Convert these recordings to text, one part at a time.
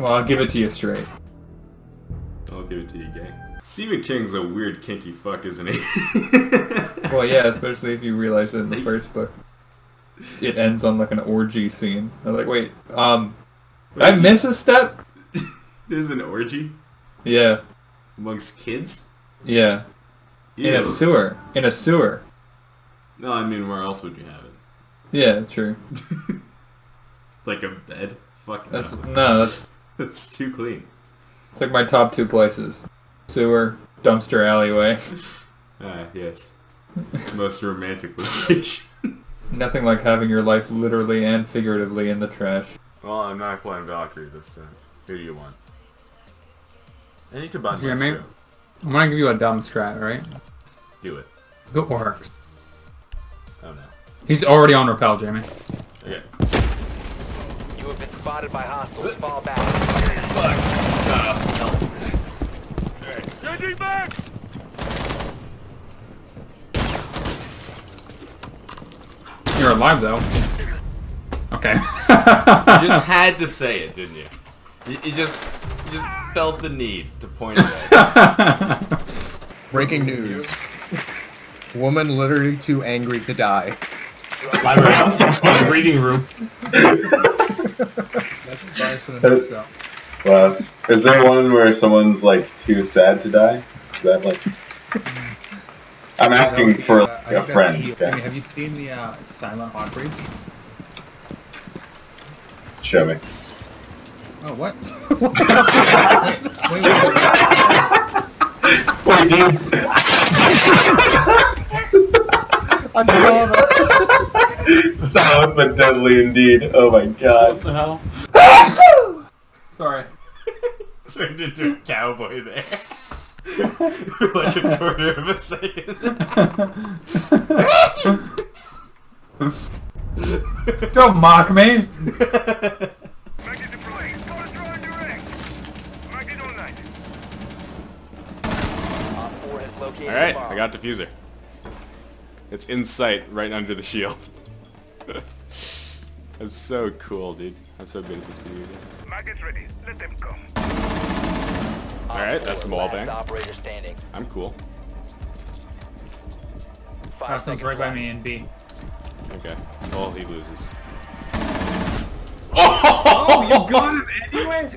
Well, I'll give it to you straight. I'll give it to you, gay. Stephen King's a weird kinky fuck, isn't he? Well, yeah, especially if you realize it in the first book, it ends on like an orgy scene. I'm like, wait, um, did I miss a step? There's an orgy Yeah, amongst kids. yeah, in a sewer, in a sewer. No, I mean, where else would you have it? Yeah, true. Like a bed? Fuck That's no. no, that's That's too clean. it's like my top two places: sewer, dumpster alleyway. Ah, yes. Most romantic location. Nothing like having your life literally and figuratively in the trash. Well, I'm not playing Valkyrie this time. Who do you want? I need to buy Yeah, this mate. too. I'm gonna give you a dumb strat, right? Do it. It works. Oh no. He's already on repel, Jamie. Okay. You have been spotted by hostiles. Fall back. Changing backs! You're alive though. Okay. You just had to say it, didn't you? You, you just you just felt the need to point it out. Breaking news. Woman literally too angry to die. Library. reading room. That's advice for the next show. Wow. Is there one where someone's like too sad to die? Is that like? I'm asking for Uh, like, I a think friend. that's- okay? Jamie, have you seen the uh, Silent Hot Breach? Show me. Oh, what? Wait, dude. I saw that. Silent but deadly indeed. Oh my god. What the hell? Sorry. Turned into a cowboy there. For like a quarter of a second. Don't mock me. Maggie deploying. Cover drawing direct. Maggie online. Op 4 has located All right. I got diffuser. It's in sight, right under the shield. I'm so cool, dude. I'm so good at this video game. Maggie's ready. Let them come. Alright, that's 4, the wall bang. operator standing. I'm cool. Five Hostiles seconds right by me in B. Okay. Well, he loses. Oh, you got him anyway?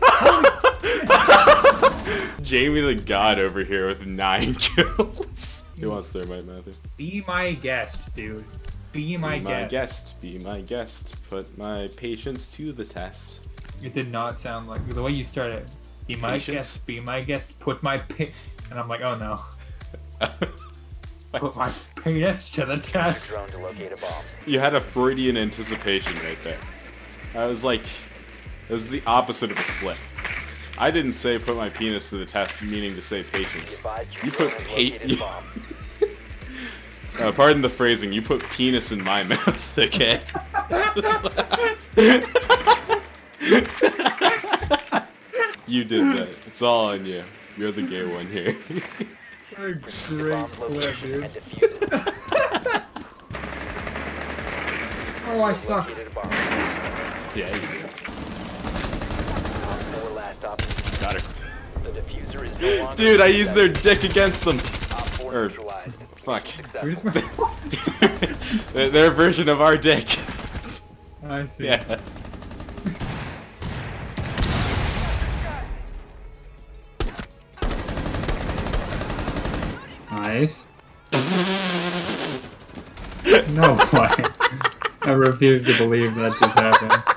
Jamie the God over here with nine kills. Who wants thermite, Matthew? Be my guest, dude. Be my, be guest. my guest. Be my guest. Put my patience to the test. It did not sound like the way you started. Be my Patience. guest. Be my guest. Put my pi- and I'm like, oh no. Put my penis to the test. Drone to locate a bomb. you had a Freudian anticipation right there. I was like, it was the opposite of a slip. I didn't say put my penis to the test, meaning to say Be patience. advised your You put drone Uh, pardon the phrasing. You put penis in my mouth, okay? you did that. It's all on you. You're the gay one here. The Great bomb's clip, dude. and defuse it. Oh, I suck. Located a bomb. yeah, you did. Op 4 last op. Got her. The diffuser is no longer. Dude, I used their dick against them. Op 4 er, neutralized. Fuck. Where's my... their, their version of our dick. I see. Yeah. Nice. no way. I refuse to believe that just happened.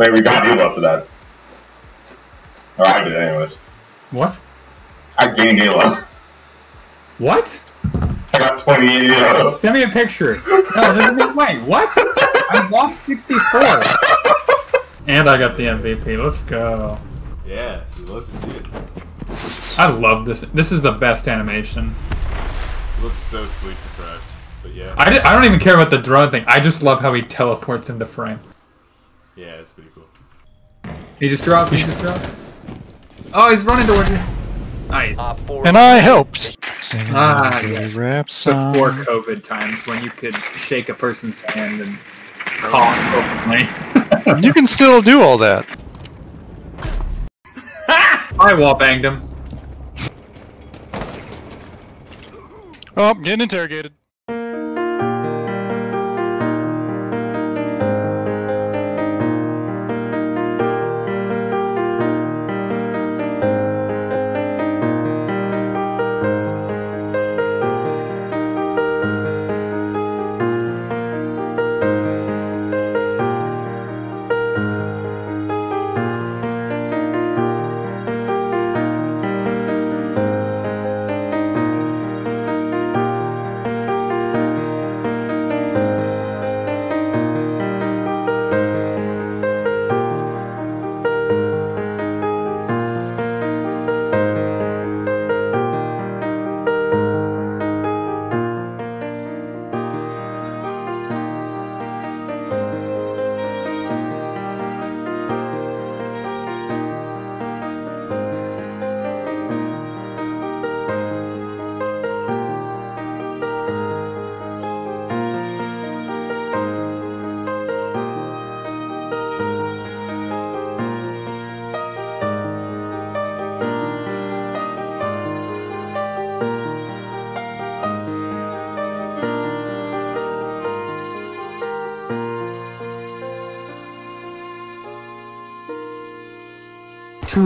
Wait, we got Elo for that. Or I did anyways. What? I gained Elo. What? I got 28 Elo. Send me a picture. No, there's no way. What? I lost 64. And I got the MVP. Let's go. Yeah, we love to see it. I love this. This is the best animation. It looks so sleep deprived. But yeah, I, I don't even care about the drone thing. I just love how he teleports into frame. Yeah, it's pretty cool. He just dropped. He just dropped. Oh, he's running towards you. Nice. And I helped. Singing Ah, yes. rap song. Before COVID times, when you could shake a person's hand and cough openly. You can still do all that. I wall banged him. Oh, I'm getting interrogated.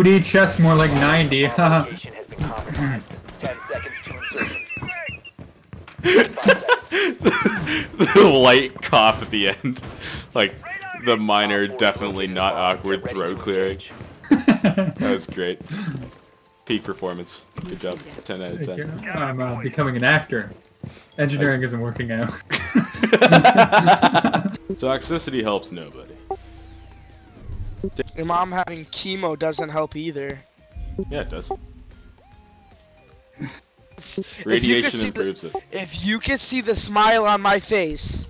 2D more like 90. the light cough at the end. Like, the minor, definitely not awkward throat clearing. that was great. Peak performance. Good job. 10 out of 10. I'm uh, becoming an actor. Engineering isn't working out. Toxicity helps nobody. Your mom having chemo doesn't help either. Yeah, it does. If you could Radiation see the- improves it. If you could see the smile on my face,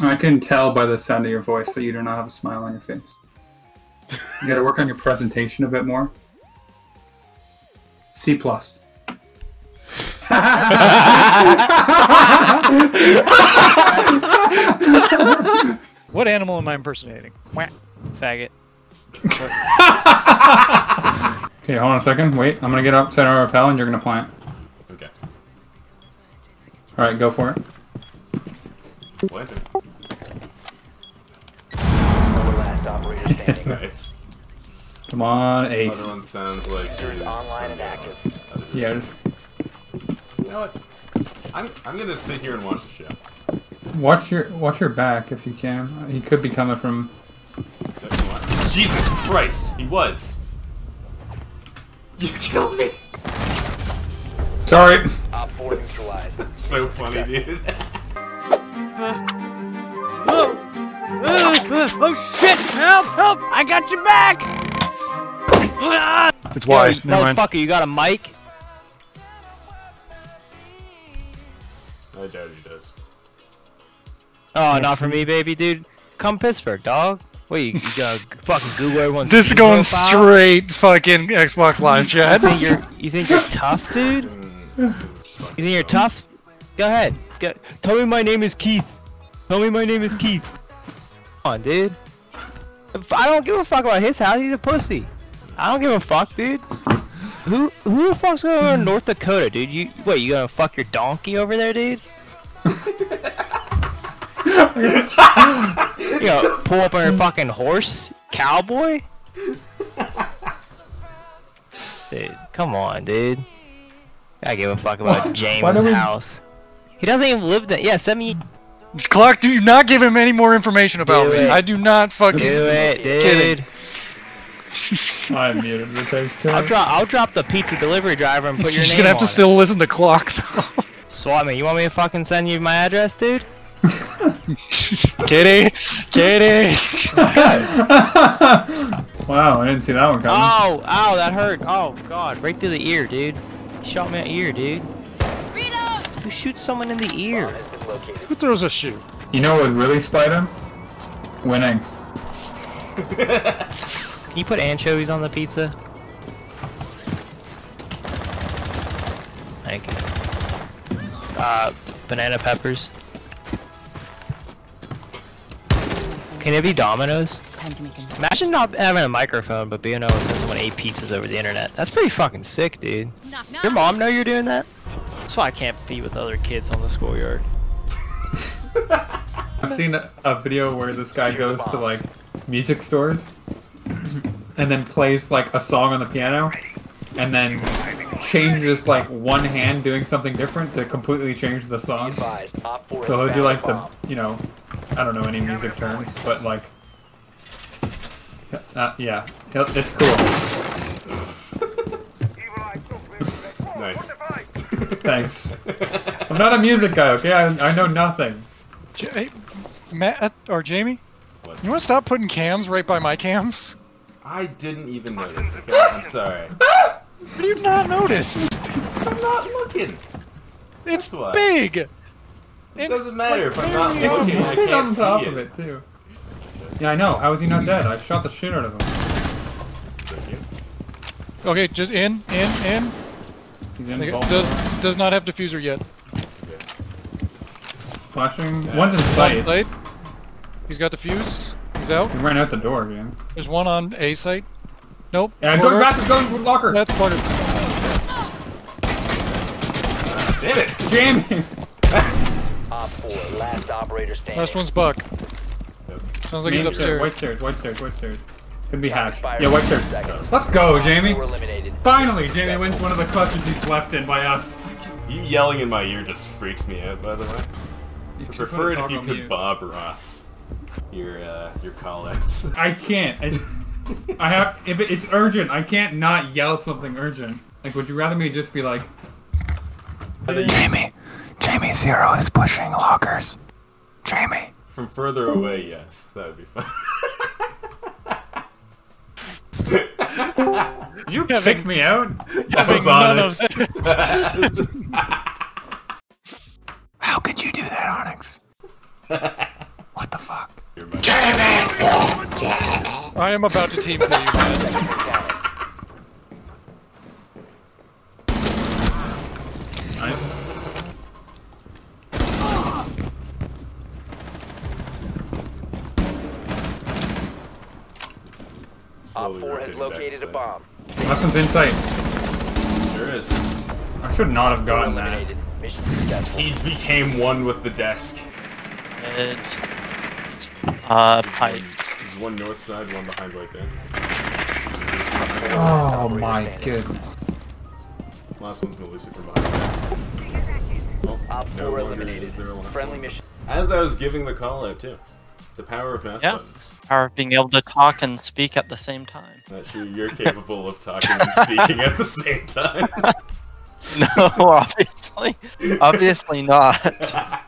I can tell by the sound of your voice that you do not have a smile on your face. You gotta work on your presentation a bit more. C plus. What animal am I impersonating? Wah. Faggot. Okay, hold on a second. Wait, I'm gonna get up, set our rappel, and you're gonna plant. Okay. Alright, go for it. What? Last operator standing. nice. Come on, Other ace. one sounds like User is yours. online and active. Yeah, just You know what? I'm I'm gonna sit here and watch the show. Watch your watch your back if you can. He could be coming from. Don't you want- Jesus Christ, he was. You killed me. Sorry. Op 4 neutralized. So funny, dude. Oh shit! Help! Help! I got your back! It's wide. Yo, Never mind. motherfucker, you got a mic? I doubt he does. Oh, not for me, baby, dude. Come Pittsburgh, dog. Wait, you, you gotta fucking Google everyone's This is going profile? straight fucking Xbox Live chat. You think you're, you think you're tough, dude? You think you're tough? Go ahead. Go, tell me my name is Keith. Tell me my name is Keith. Come on, dude. I don't give a fuck about his house. He's a pussy. I don't give a fuck, dude. Who who the fuck's going to North Dakota, dude? You wait, you gonna fuck your donkey over there, dude? you know, pull up on your fucking horse, cowboy? Dude, come on, dude. I give a fuck about Why James' we- house. He doesn't even live there. Yeah, send me. Clock, do you not give him any more information about Do me. it. I do not fucking. Do it, dude. I muted the text I'll drop. I'll drop the pizza delivery driver and put You're your just name gonna have to on still listen to Clock though. it. Swap me. You want me to fucking send you my address, dude? Kitty, Kitty. wow, I didn't see that one coming. Oh, ow, that hurt. Oh god, right through the ear, dude. You shot me in the ear, dude. Reload! Who shoots someone in the ear? Who throws a shoe? You know what really spite him? Winning. Can you put anchovies on the pizza? Thank you. Uh, banana peppers. Can it be Domino's? Imagine not having a microphone, but being able to send someone eight pizzas over the internet. That's pretty fucking sick, dude. Your mom know you're doing that? That's why I can't be with other kids on the schoolyard. I've seen a, a video where this guy goes to like music stores and then plays like a song on the piano and then changes like one hand doing something different to completely change the song. So he'll do like the, you know, I don't know any music terms, but like, uh, yeah, it's cool. Nice. Thanks. I'm not a music guy, okay? I, I know nothing. J- Matt or Jamie, you want to stop putting cams right by my cams? I didn't even notice. Okay, I'm sorry. What do you not notice? I'm not looking. It's big. It doesn't matter if I'm not looking. I Right on top of it too. Yeah, I know. How is he not dead? I shot the shit out of him. Okay, just in, in, in. He's invulnerable. Does does not have diffuser yet. Flashing. One's in sight. Sight. He's got diffuse. He's out. He ran out the door again. There's one on A site. Nope. Yeah, go Corridor. back to go to locker. That's part of. Damn it! Jamie. Op 4, last operator standing. Last one's Buck. Sounds like he's Main stair, upstairs. White stairs. White stairs. White stairs. Could be hatch. Yeah, white stairs. Let's go, Op Jamie. four eliminated. Finally, Jamie wins one of the clutches he's left in by us. You yelling in my ear just freaks me out. By the way, You I prefer it if you could mute. Bob Ross your uh, your call-outs. I can't. I, I have. If it, it's urgent, I can't not yell something urgent. Like, would you rather me just be like, Jamie, Jamie Zero is pushing lockers. Jamie. From further away, yes, that would be fun. Did you kick me out? That was none of honest. How could you do that, Onyx? I am about to team play you, man. Op 4 has located a bomb. Last one's in sight. There is. I should not have gotten that. Eliminated. Mission successful. He became one with the desk. And it's uh piped. There's one north side, one behind right there. Oh my goodness. Last one's Melissa from behind. Oh, Op no 4 eliminated. there Friendly mission. As I was giving the call out too. The power of mouse Yeah. buttons. Power of being able to talk and speak at the same time. Not sure you're capable of talking and speaking at the same time. No, obviously, obviously not.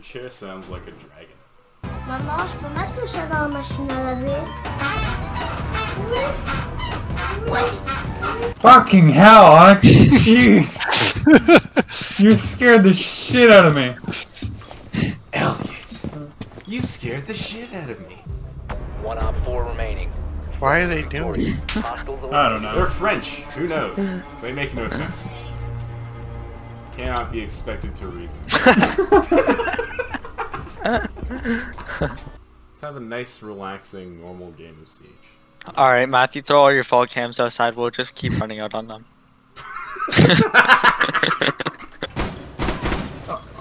chair sounds like a dragon. Maman, je peux mettre le chat dans la machine à laver Fucking hell, Onyx! Jeez! you scared the shit out of me. Elliot, you scared the shit out of me. One op four remaining. Why are they doing it? I don't know. They're French. Who knows? They make no sense. Cannot be expected to reason. Let's have a nice, relaxing, normal game of Siege. Alright, Matthew, throw all your fall cams outside. We'll just keep running out on them.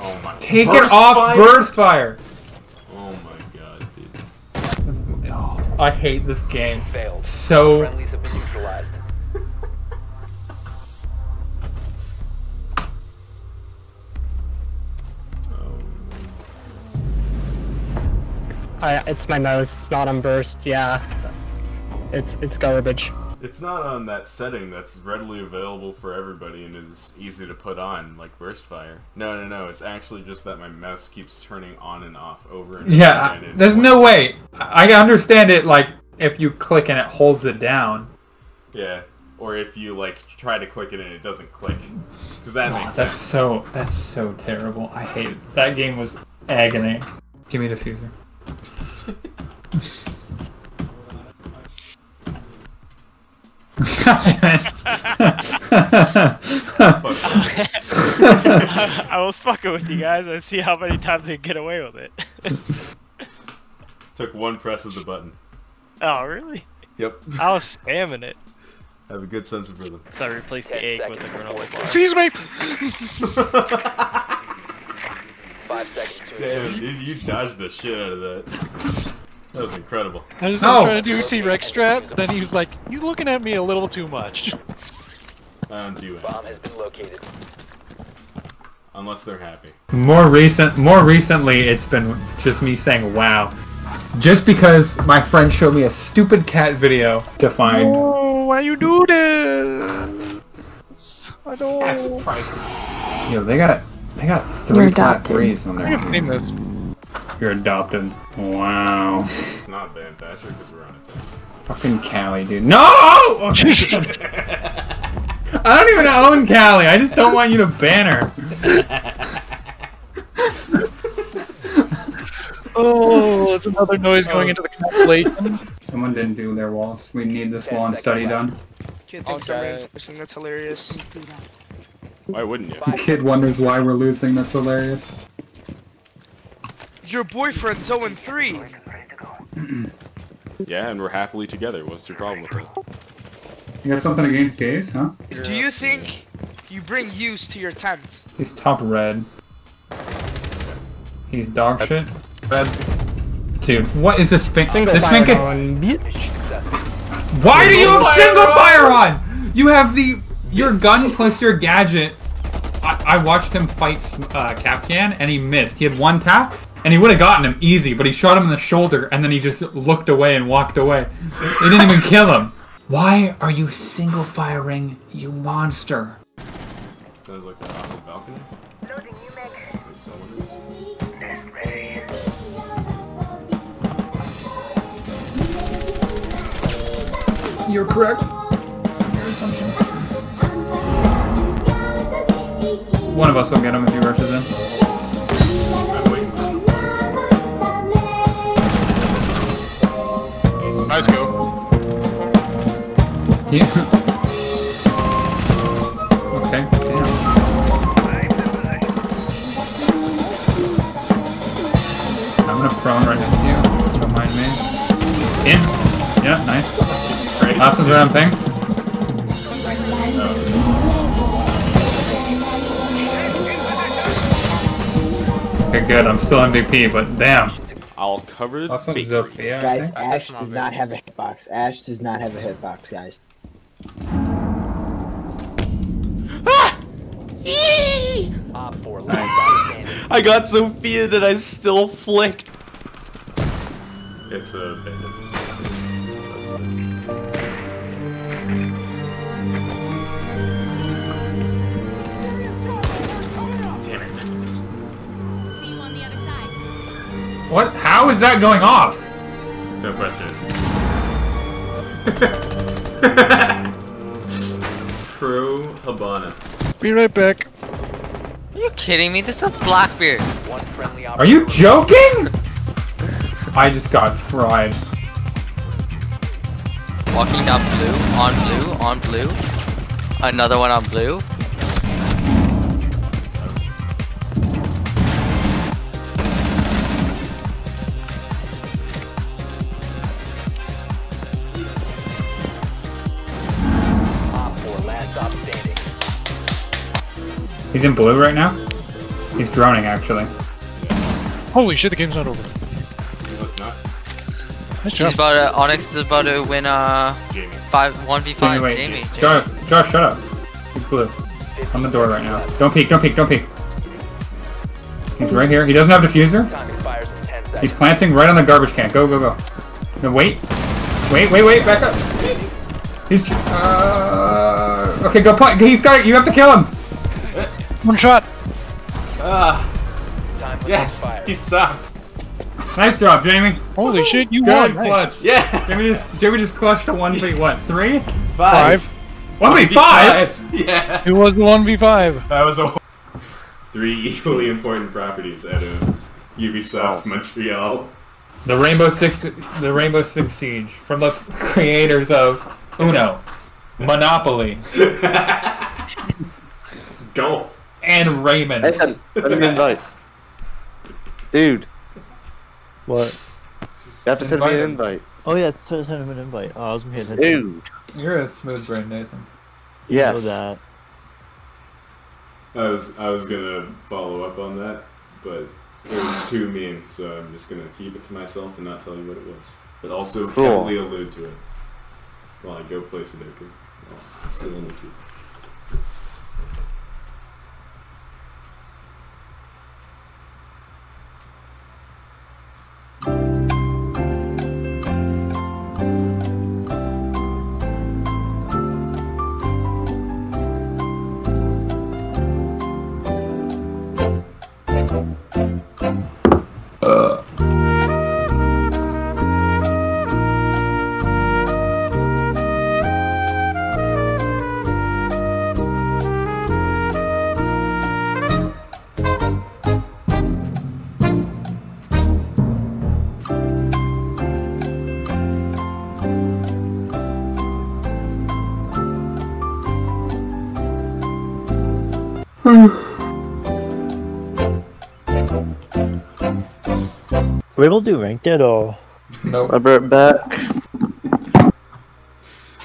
Oh my. Take Burst it off fire? burst fire. Oh my god, dude. Oh, I hate this game. failed. So I, it's my mouse. It's not on burst. Yeah, it's it's garbage. It's not on that setting that's readily available for everybody and is easy to put on, like burst fire. No, no, no. It's actually just that my mouse keeps turning on and off over and over yeah, again. there's no way. I I understand it. Like if you click and it holds it down. Yeah. Or if you like try to click it and it doesn't click, because that Oh, makes that's sense. so that's so terrible. I hate it. That game was agony. Give me the fuser. I was fucking with you guys and see how many times I can get away with it. Took one press of the button. oh, really? Yep. I was spamming it. I have a good sense of rhythm. So I replaced the egg with a granola bar. Excuse me. Five seconds to Damn, dude, you dodged the shit out of that. That was incredible. I was, No. I was trying to do a T-Rex strat. Then he was like, "You're looking at me a little too much." I don't do it. bomb has been located. Unless they're happy. More recent, more recently, it's been just me saying "Wow," just because my friend showed me a stupid cat video to find. Oh, why you do this? I don't. That's surprising. Yo, they got they got You're three flat adopted. threes on their. I've seen this. You're adopted. Wow. It's not Ben Thatcher because we're on a. Fucking Kali, dude. No! I don't even own Kali. I just don't want you to ban her. Oh, it's another noise going into the compilation. Someone didn't do their walls. We need this wall and study done. Kid thinks I'm reinforcing. That's hilarious. Why wouldn't you? Kid wonders why we're losing. That's hilarious. Your boyfriend's 0 and 3. Yeah, and we're happily together. What's your problem with that? You got something against gays, huh? Do you think you bring use to your tent? He's top red. He's dog shit. Red. Dude, what is this thing? Single this fire thing can- on. Why do you have single fire on? You have the your gun plus your gadget. I, I watched him fight uh, Kapkan and he missed. He had one tap and he would have gotten him easy, but he shot him in the shoulder and then he just looked away and walked away. He didn't even kill him. Why are you single firing, you monster? Sounds like they're on the balcony. Okay, someone is. You're correct. Your assumption. One of us will get him if he rushes in. Nice go. Yeah. okay, damn. I'm gonna prone right next to you. Don't mind me. In. Yeah, nice. Last one's around ping. Okay, good. I'm still MVP, but damn. I'll cover Last one's. Zofia. Guys. Ash does not have a hitbox. Ash does not have a hitbox, guys. Op four Nice. last standing. I got Zofia that I still flicked. It's a bandit. What? How is that going off? No question. Pro Habana. Be right back. Are you kidding me? This is a Blackbeard. One friendly Are you joking? I just got fried. Walking down blue, on blue, on blue. Another one on blue. He's in blue right now. He's droning actually. Holy shit, the game's not over. No, it's not. Nice He's about to, Onyx is about to win uh five one v Jamie, five. wait. Jamie. Jamie. Josh, Josh, shut up. He's blue. On the door right now. Don't peek, don't peek, don't peek. He's right here. He doesn't have diffuser. He's planting right on the garbage can. Go, go, go. No, wait. Wait, wait, wait. Back up. He's. Uh, okay, go plant. He's got it. You have to kill him. One shot. Ah. Yes, he sucked. Nice job, Jamie. Holy shit, you Good won. Nice. clutch. Yeah. Jamie just Jamie just clutched a one v what? Three? Five. One v five. Yeah. It was the 1v5. That was a three equally important properties out of Ubisoft Montreal. The Rainbow Six, the Rainbow Six Siege from the creators of Uno, Monopoly, Golf. And Raymond. Nathan, send me an invite. Dude, What? you have to send me an invite. Oh yeah, send him an invite. Oh, I wasn't paying attention. Dude. You're a smooth brain, Nathan. I Yes. know that. I was I was gonna follow up on that, but it was too mean, so I'm just gonna keep it to myself and not tell you what it was. But also Cool. heavily allude to it while I go play Sudoku. Well, still only two. We're able to do ranked yet or? Nope. I'll be back.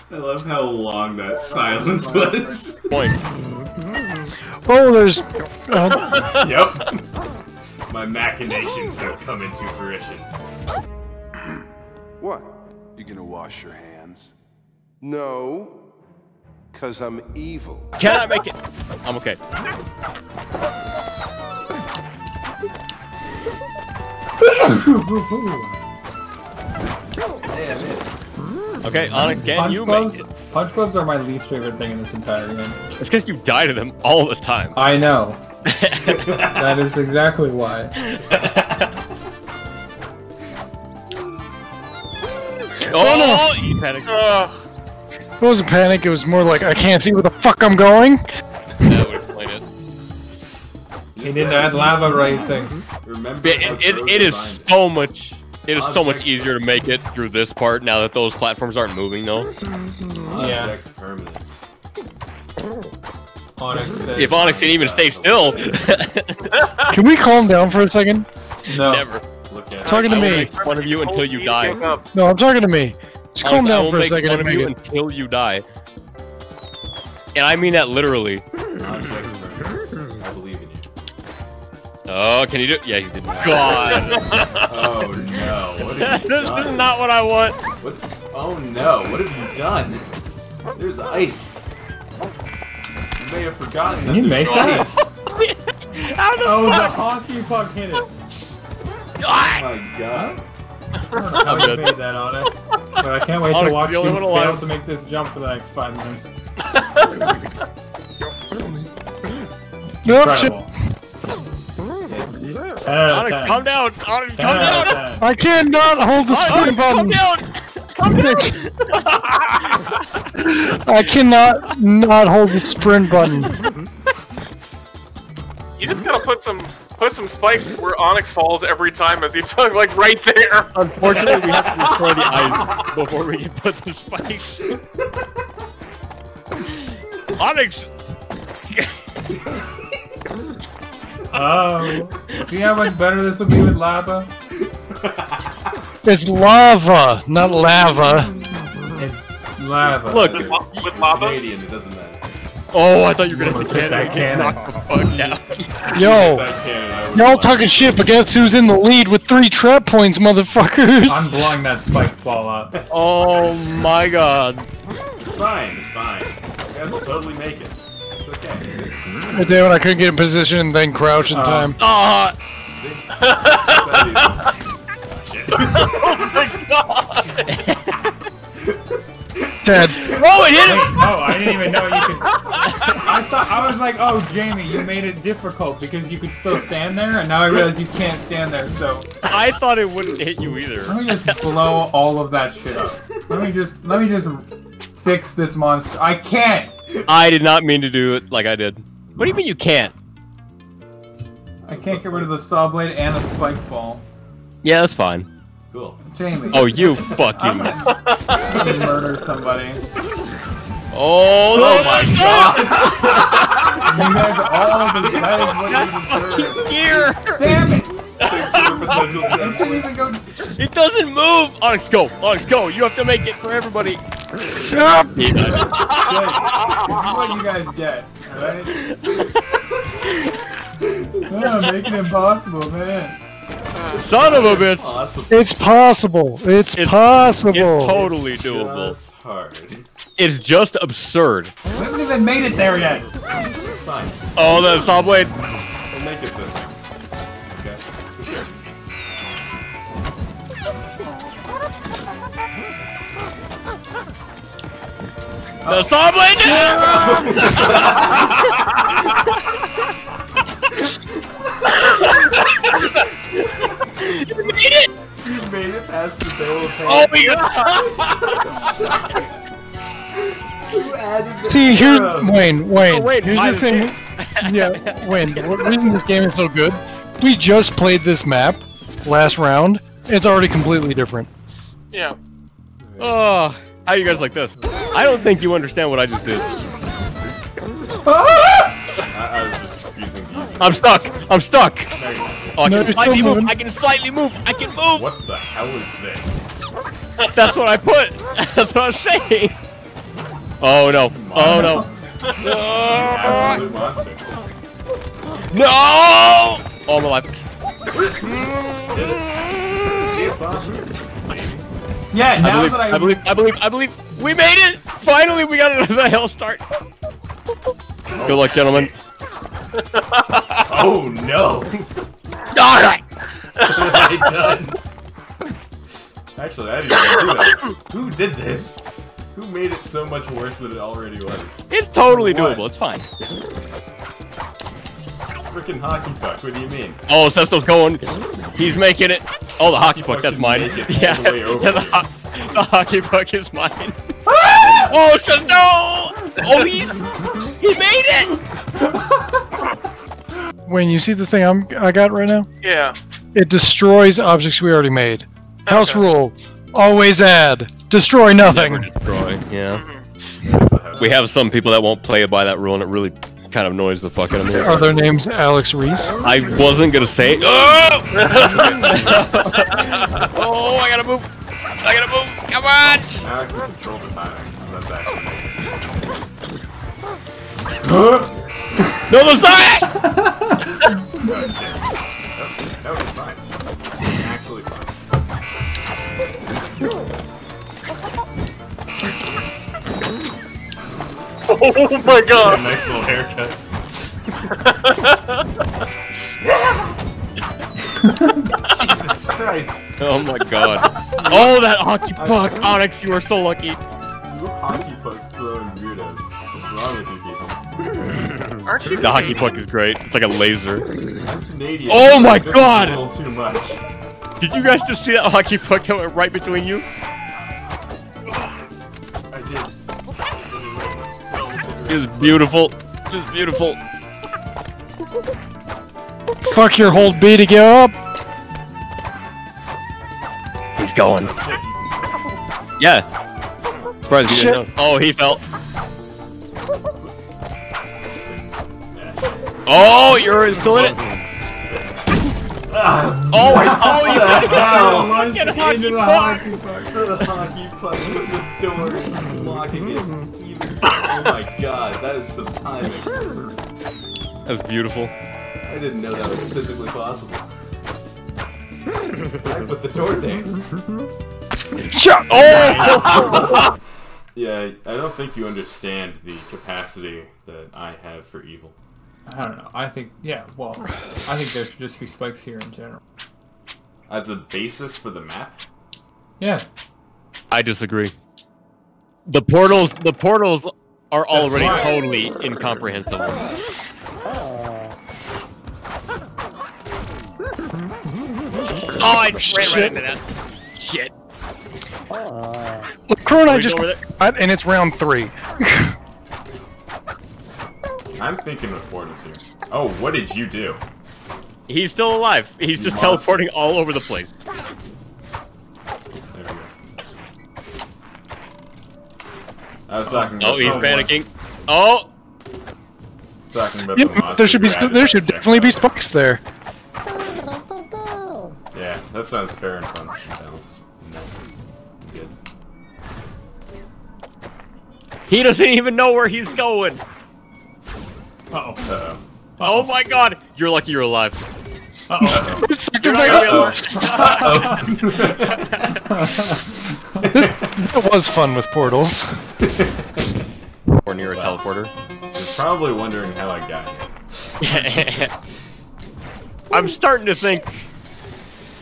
I love how long that silence was. Point. Oh, there's. Uh, yep. My machinations have come into fruition. What? You gonna wash your hands? No. Cause I'm evil. Can I make it? I'm okay. Okay, Onyx, can punch you gloves, make it? Punch gloves are my least favorite thing in this entire game. It's because you die to them all the time. I know. that is exactly why. Oh, oh you panicked. it wasn't panic, it was more like I can't see where the fuck I'm going. He didn't add lava racing. Remember It, it, it, it is so much. It is so much easier to make it through this part now that those platforms aren't moving, though. Yeah. Permanence. Onyx said- If Onyx can even stay still, Can we calm down for a second? No. never. Look at Talking to I me. One of you until you die. No, I'm talking to me. Just calm Onyx, I down for a make second fun and of make you it. until you die. And I mean that literally. Oh, can you do? It? Yeah, you did. God. oh no. What have you this done? is not what I want. What? Oh no. What have you done? There's ice. You may have forgotten Can that you there's make that? ice. How the Oh, the fuck? hockey puck hit it. Ah! Oh my god. I don't know how I'm you good. made that, Onyx. But I can't wait Onyx, to watch the you only one fail alive. to make this jump for the next five minutes. Oh, shit. Incredible. 10 out of Onyx, 10. calm down. Onyx, 10 calm out down. I cannot hold the sprint Onyx, calm button. down. Calm down. I cannot not hold the sprint button. You just gotta put some put some spikes where Onyx falls every time as he fuck like right there. Unfortunately, we have to destroy the ice before we can put the spikes. Onyx! Oh, see how much better this would be with lava? It's lava, not lava. It's lava. Look, with lava. Canadian, it doesn't matter. Oh, I thought you were gonna hit That cannon. cannon. Fuck down. Yo, That cannon, I would y'all talking shit, but guess who's in the lead with three trap points, motherfuckers? I'm blowing that spike ball up. Oh my god. It's fine, it's fine. You guys will totally make it. It's okay. See? Oh, damn it, I couldn't get in position and then crouch in time. Ah! See? It's that easy. Dead. Oh, it hit Wait, him! no, I didn't even know you could. I thought I was like, oh, Jamie, you made it difficult because you could still stand there, and now I realize you can't stand there. So I thought it wouldn't hit you either. let me just blow all of that shit up. Let me just let me just fix this monster. I can't. I did not mean to do it like I did. What do you mean you can't? I can't get rid of the saw blade and the spike ball. Yeah, that's fine. Cool. Jamie. Oh, you fucking. gonna, I'm gonna murder somebody. Oh, Oh my my god! You guys all deserve what you deserve. Gear! Damn it! Thanks for the potential It didn't even go. It doesn't move! Onyx, go! Onyx, go! You have to make it for everybody! Stop! Good. This is what you guys get, alright? yeah, make it impossible, man. Son of a bitch! Awesome. It's possible. It's, It's- possible. It's totally doable. Just hard. It's just absurd. We haven't even made it there yet. It's fine. Oh, the saw blade. We'll make it this time. The saw blade! you made it! You made it past the bale of hay. Oh my god! Who added the See, here's? Wayne. Wayne. Oh, wait, here's the thing. Yeah, Wayne. The reason this game is so good, we just played this map last round. It's already completely different. Yeah. Oh, how you guys like this? I don't think you understand what I just did. I, I was just using these. I'm stuck. I'm stuck. There you go. Oh, I No, can slightly move. I can slightly move. I can move. What the hell is this? That's what I put. That's what I'm saying. Oh no. Oh no. Absolute monster. No! Oh my life. Did it. See, it's possible. Yeah, I believe, that I, I believe, I believe, I believe, we made it! Finally, we got another hell start. Good luck, gentlemen. Oh no! Alright! Done. Actually, I didn't even do that. Who did this? Who made it so much worse than it already was? It's totally doable, it's fine. Freaking hockey puck, what do you mean? Oh, Sesto's going. He's making it. Oh, the hockey puck, puck that's mine. make it all Yeah, the yeah the, ho- the hockey puck is mine. Ah! oh, Sesto! Oh, he's... He made it! Wayne, you see the thing I'm I got right now? Yeah. It destroys objects we already made. House rule: always add. Destroy nothing. Destroy, yeah. Mm-hmm. We have some people that won't play by that rule, and it really kind of annoys the fuck out of me. Are their names Alex Reese? I wasn't gonna say. Oh! oh, I gotta move. I gotta move. Come on. Now I can control the timing. That's actually. No, the side. That was fine. Oh my god. Nice little haircut. Jesus Christ. Oh my god. Oh, that hockey puck, Onyx. You are so lucky. You hockey puck throwing weirdos. What's wrong with you people? Aren't you The hockey puck is great. It's like a laser. I'm Canadian. Oh my God! A little too much. Did you guys just see that hockey puck that went right between you? It was beautiful. It was beautiful. Fuck your hold B to get up. He's going. Yeah. Surprised he didn't know. Oh, he fell. Oh, you're still in it. Ah. Oh, oh, you Launched ah. ah. fucking hockey into the puck. hockey puck. The hockey puck the door is blocking it. Even, oh my god, that is some timing. That's beautiful. I didn't know that was physically possible. I put the door there. Shut. Oh! Yeah, I don't think you understand the capacity that I have for evil. I don't know. I think, yeah, well, I think there should just be spikes here in general. As a basis for the map? Yeah. I disagree. The portals, the portals are already right. totally incomprehensible. Oh, I ran right into that. Shit. Look, Corona Are we just over and it's round three. I'm thinking of portals here. Oh, what did you do? He's still alive. He's just Monster. teleporting all over the place. I was talking about Oh, he's the panicking. Oh, One, talking about the Yep, there should be grabbing there should definitely be projectile. spikes there. Yeah, that sounds fair and fun. Sounds nice. Good. he doesn't even know where he's going. Uh-oh. Uh-oh. Oh my god! You're lucky you're alive. Uh-oh. It's sucked You're him not back gonna be up. alive. This that was fun with portals. or near a teleporter. You're probably wondering how I got here. I'm starting to think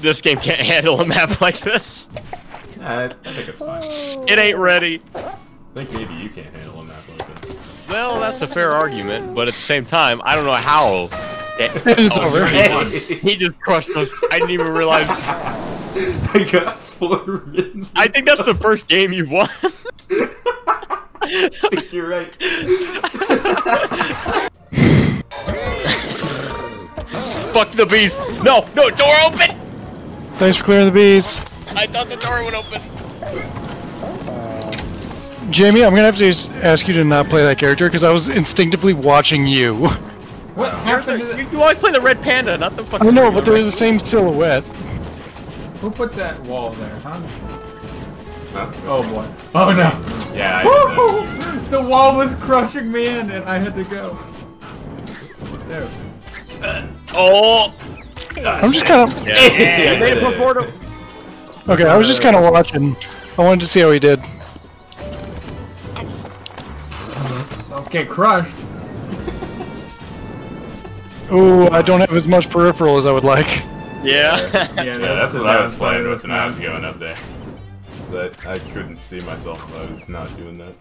this game can't handle a map like this. I, I think it's fine. It ain't ready. I think maybe you can't handle a map like this. Well, that's a fair argument, but at the same time, I don't know how. That, It's Oh, over. he. He just crushed us. I didn't even realize. I got four wins. I think that's the first game you've won. I think you're right. Fuck the bees! No, no, door open. Thanks for clearing the bees. I thought the door would open. Jamie, I'm gonna have to ask you to not play that character because I was instinctively watching you. What You're happened the, the... you, you always play the red panda, not the fucking. I know, but they're the same silhouette. Who put that wall there, huh? Huh? Oh boy. Oh no. Yeah, I The wall was crushing me in and I had to go. There. Oh. I'm just kind of Yeah, yeah, I made it for portal. okay. I was just kind of watching. I wanted to see how he did. Okay, crushed. Ooh, I don't have as much peripheral as I would like. Yeah. Yeah, Yeah, that's the what I was playing with this when I was going up there. That I couldn't see myself if I was not doing that.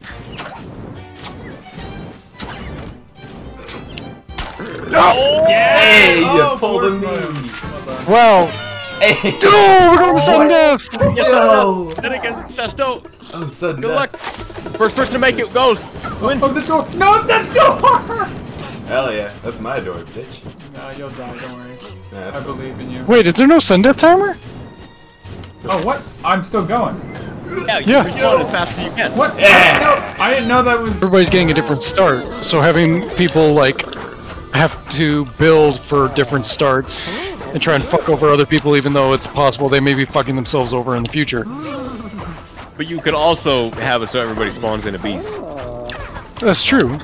Oh, Hey, you Oh, pulled a force knee. Hey, Oh, we're going to sudden death. yo! Then again, Sesto. I'm sudden Good death. luck. First person to make it goes. Wins. Oh, the door! No, the door! Hell yeah, that's my door, bitch. No, you'll die, don't worry. Nah, that's I believe in you. Wait, is there no sun death timer? Oh, what? I'm still going. Yeah, you Yeah. respawn as fast as you can. What? No, I didn't know that was... Everybody's getting a different start, so having people like have to build for different starts and try and fuck over other people, even though it's possible they may be fucking themselves over in the future. But you could also have it so everybody spawns in a beast. That's true.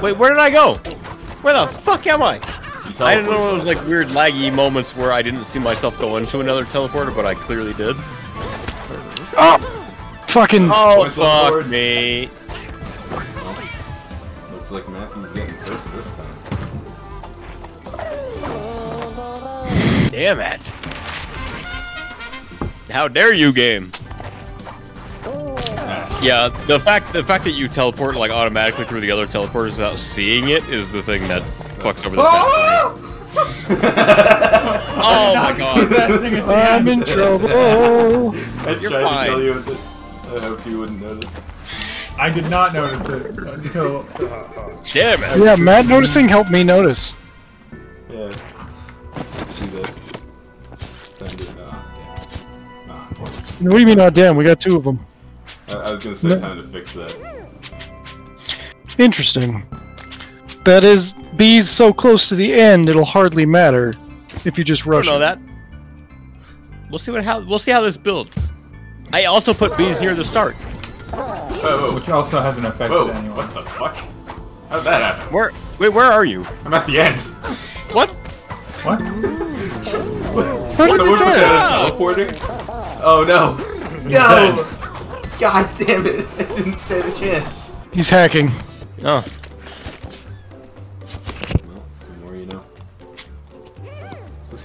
Wait, where did I go? Where the fuck am I? You I don't know teleported it was like weird laggy moments where I didn't see myself go into another teleporter, but I clearly did. Oh! Fucking. Oh, Points on the fuck board. me. Looks like Matthew's getting first this time. Damn it. How dare you, game? Yeah, the fact the fact that you teleport like automatically through the other teleporters without seeing it is the thing that fucks over the map. for. Oh my god. That thing at the I'm in trouble. I You're tried fine. to tell you what the, I hope you wouldn't notice. I did not notice it until... Uh, damn it. Yeah, Matt noticing helped me notice. Yeah, Yeah. See that? Damn. Nah. What do you mean, oh damn, we got two of them. I, I was gonna say No. time to fix that. Interesting. That is, B's so close to the end, it'll hardly matter if you just I rush don't know it. that. We'll see what how we'll see how this builds. I also put bees near the start. Whoa, Which also has an effect Whoa, anyway. what the fuck? How'd that happen? Where wait, where are you? I'm at the end. What? What? Someone put that in teleporting? Oh no. No! God damn it. I didn't stand a chance. He's hacking. Oh.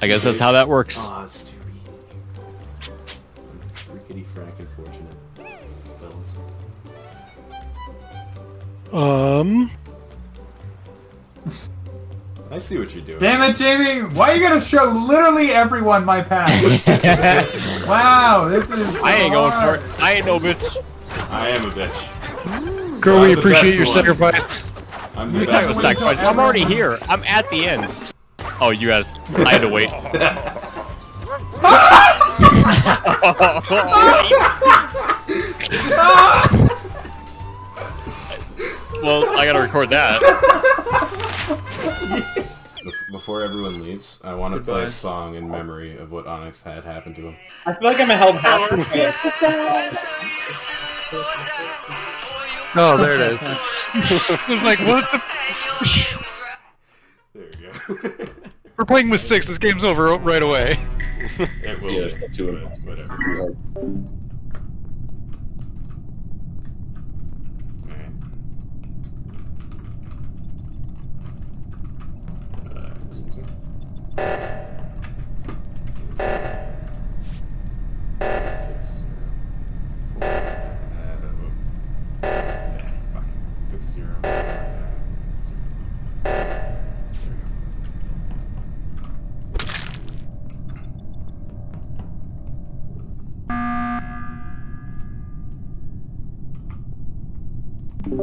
I guess that's how that works. Oh, it's too Rickety frack unfortunate. Um. I see what you're doing. Damn it, Jamie! Why are you gonna show literally everyone my path? wow, this is. I ain't going for it. I ain't no bitch. I am a bitch. Girl, I'm we appreciate your one. sacrifice. I'm the best about sacrifice? I'm already here. I'm at the end. Oh, you guys. I had to wait. well, I gotta record that. Before everyone leaves, I want to play a song in memory of what Onyx had happened to him. I feel like I'm a held hostage. Oh, there it is. I was like, what the? There you go. We're playing with six. This game's over right away. it will Yeah, be, it's not too but whatever.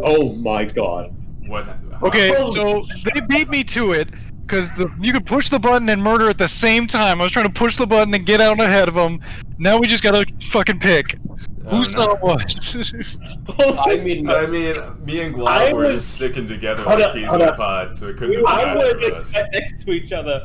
Oh my god. What? Okay, Holy so they beat me to it because you could push the button and murder at the same time. I was trying to push the button and get out ahead of them. Now we just gotta fucking pick. Oh, Who saw what? I mean, I mean, me and Glob were was- just sticking together like up, keys hold in a up. pod, so it couldn't have been I was of us. next to each other.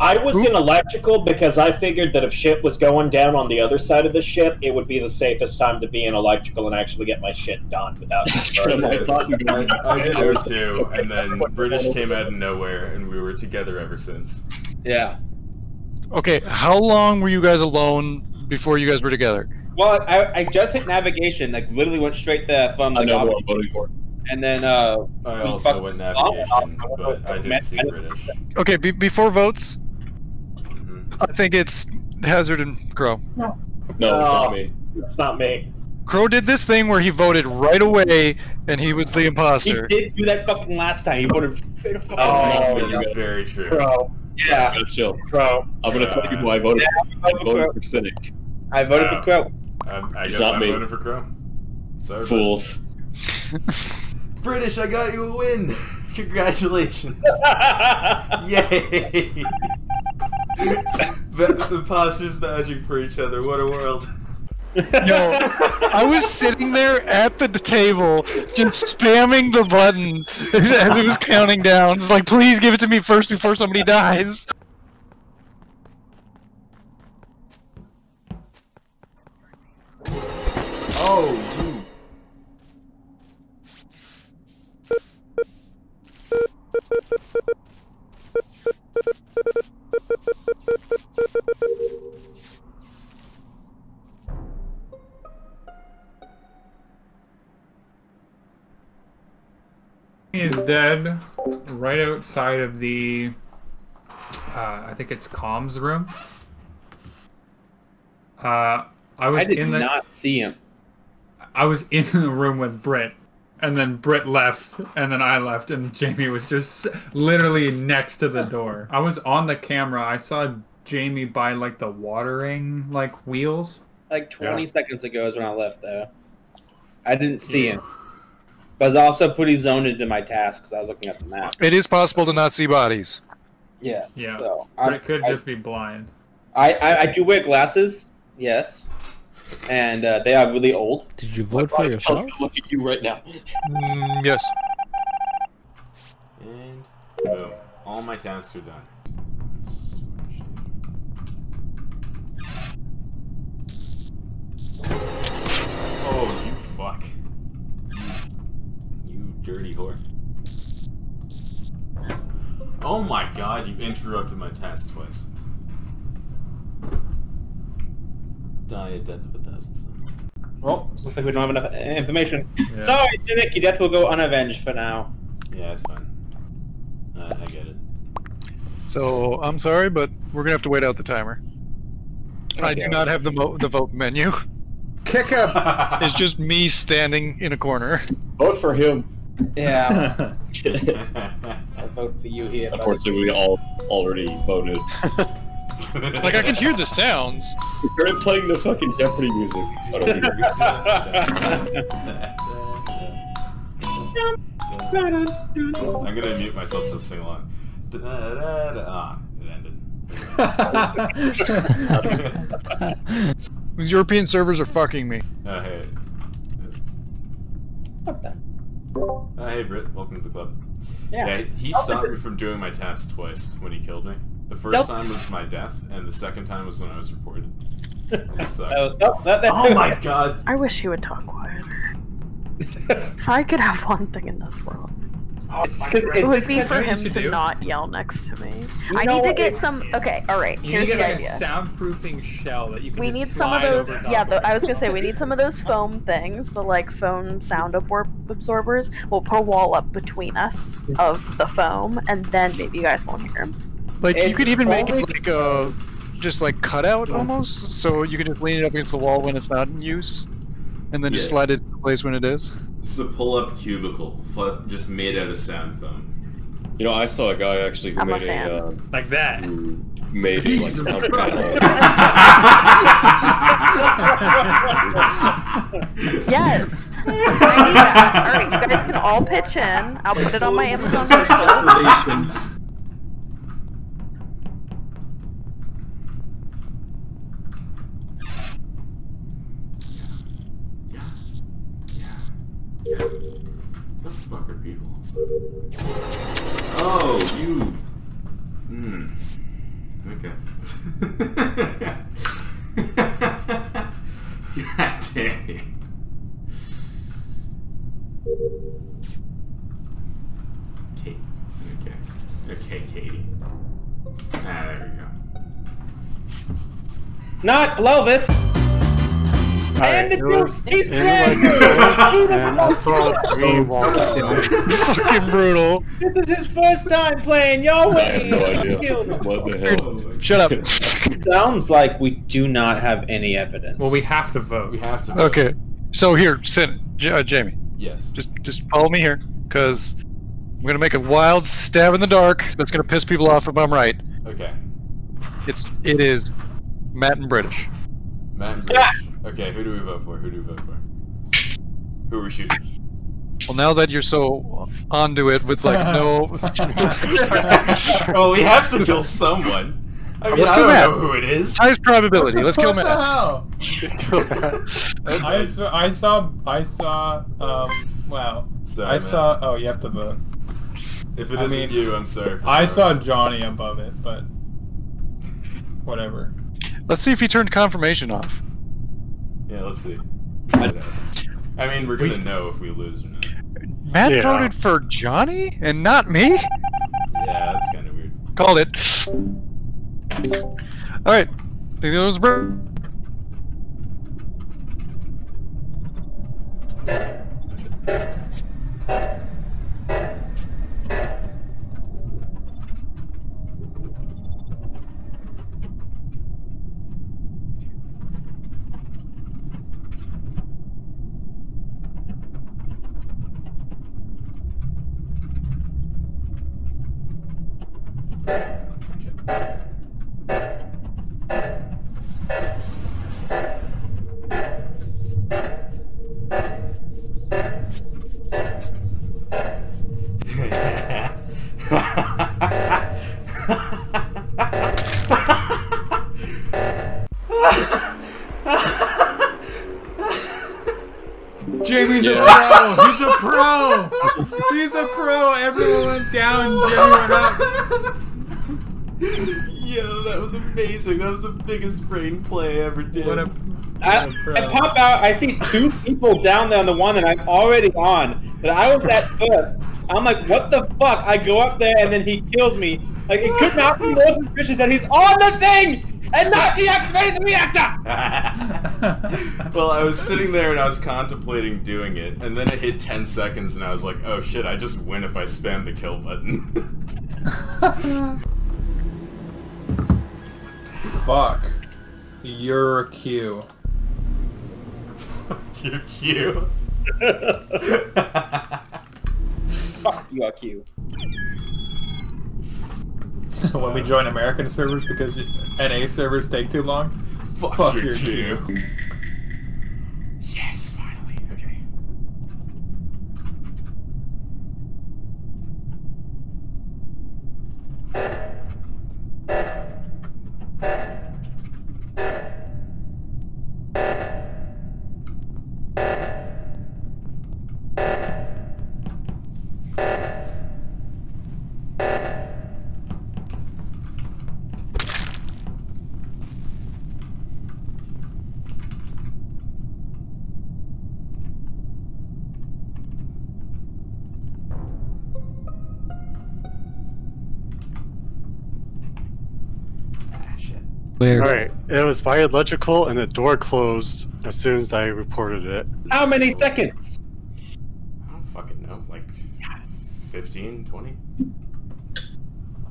I was in electrical because I figured that if shit was going down on the other side of the ship, it would be the safest time to be in electrical and actually get my shit done without destroying my fucking I, I did O two, and then British came out of nowhere, and we were together ever since. Yeah. okay, how long were you guys alone before you guys were together? Well, I, I just hit navigation, like literally went straight there from the I know gob- who I'm voting for. and then uh I we also went navigation, but I didn't see British. Okay, be- before votes. I think it's Hazard and Crow. No, No, it's not me. It's not me. Crow did this thing where he voted right away, and he was the imposter. He imposter. did do that fucking last time. He voted. Oh, Oh, that's very true. Crow. Yeah, Gotta chill. Crow. I'm gonna tell you who I voted for. I I voted voted for for Cynik. I voted Wow. for Crow. Um, I It's guess not I me. voted for Crow. Sorry. Fools. British, I got you a win. Congratulations. Yay. Imposters badging for each other. What a world. Yo, I was sitting there at the table, just spamming the button as it was counting down. It's like, please give it to me first before somebody dies. Oh, is dead right outside of the uh, I think it's comms room. Uh, I was I did in the not see him. I was in the room with Britt, and then Britt left, and then I left, and Jamie was just literally next to the door. I was on the camera. I saw Jamie by like the watering like wheels. Like 20 seconds ago is when I left though. I didn't see him. But I was also pretty zoned into my task because I was looking at the map. It is possible to not see bodies. Yeah. Yeah. So, but I'm- it could I- just be blind. I, I I do wear glasses. Yes. And uh, they are really old. Did you vote for yourself? Look at you right now. Mm, yes. And boom. All my tasks are done. Dirty whore. Oh my god, you interrupted my task twice. Die a death of a thousand suns. Well, looks like we don't have enough uh, information. Yeah. Sorry, Cynik, your death will go unavenged for now. Yeah, it's fine. Uh, I get it. So I'm sorry, but we're gonna have to wait out the timer. I do not have the mo- the vote menu. Kick him! it's just me standing in a corner. Vote for him. Yeah. I'll vote for you here. buddy. Unfortunately, we all already voted. Like I can hear the sounds. we're playing the fucking Jeopardy music. I don't I'm gonna mute myself to sing along. Ah, it ended. These European servers are fucking me. Oh, hey. What the? Oh, hey, Britt. Welcome to the club. Yeah. he stopped me from doing my task twice when he killed me. The first Nope. time was my death, and the second time was when I was reported. That sucked. Oh, nope, that- that- oh my god! I wish he would talk quieter. if I could have one thing in this world, Oh, it's 'cause- it would be for him to do? not yell next to me. You I need to what? get some. Okay, all right. You Here's need to the like idea. a soundproofing shell that you can We just need some of those. Yeah, the, I was gonna say we need some of those foam things, the like foam sound abor- absorbers. We'll put a wall up between us of the foam, and then maybe you guys won't hear him. Like you could even make it like a just like cutout almost, so you can just lean it up against the wall when it's not in use, and then just slide it into place when it is. Just a pull-up cubicle, just made out of sound foam. You know, I saw a guy actually who I'm made a, fan. uh, Like that. who made a like Jesus sound Yes. I need that. All right, you guys can all pitch in. I'll put it on my Amazon Oh, you. Hmm. Okay. God damn it. Kate. Okay. Okay, Katie. Ah, there we go. Not Clovis. Alright, the it was, He's it and I saw three walks in. Fucking brutal. This is his first time playing Yahweh. I have no idea. What the hell? Shut up. Sounds like we do not have any evidence. Well, we have to vote. We have to. vote. Okay, so here, sit, J- uh, Jamie. Yes. Just just follow me here, cause I'm gonna make a wild stab in the dark that's gonna piss people off if I'm right. Okay. It's it is Matt and British. Matt and British. Okay, who do we vote for? Who do we vote for? Who are we shooting? Well, now that you're so onto it with like no. well, we have to kill someone. I mean, Let's I don't Matt. know who it is. Highest probability. Let's kill what Matt. the hell? I saw, I saw, I saw, um, wow. Sorry, I man. saw, oh, you have to vote. If it I isn't mean, you, I'm sorry. I sorry. saw Johnny above it, but whatever. Let's see if he turned confirmation off. Yeah, let's see. I mean, we're gonna we, know if we lose or not. Matt yeah. voted for Johnny and not me? Yeah, that's kind of weird. Called it. Alright. Think it was Bert. Thank biggest brain play I ever did. What a I, I pop out. I see two people down there on the one that I'm already on. But I was at first. I'm like, what the fuck? I go up there and then he kills me. Like it could not be more suspicious that he's on the thing and not deactivating the reactor. well, I was sitting there and I was contemplating doing it, and then it hit 10 seconds, and I was like, oh shit, I just win if I spam the kill button. Fuck. You're a Q. Q Q. Fuck you, IQ. when we join American servers because NA servers take too long. Fuck, your your Q. Q. it was by electrical and the door closed as soon as I reported it. How many seconds? I don't fucking know. Like 15, 20?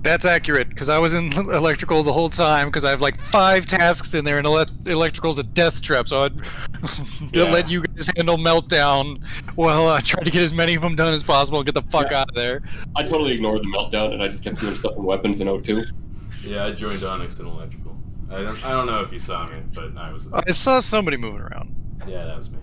That's accurate, because I was in electrical the whole time, because I have like five tasks in there, and ele electrical's a death trap, so I'd Yeah. let you guys handle meltdown while I try to get as many of them done as possible and get the fuck out of there. I totally ignored the meltdown and I just kept doing stuff in weapons in O2. Yeah, I joined Onyx in electrical. I don't, I don't know if you saw me, but I was. I saw somebody moving around. Yeah, that was me.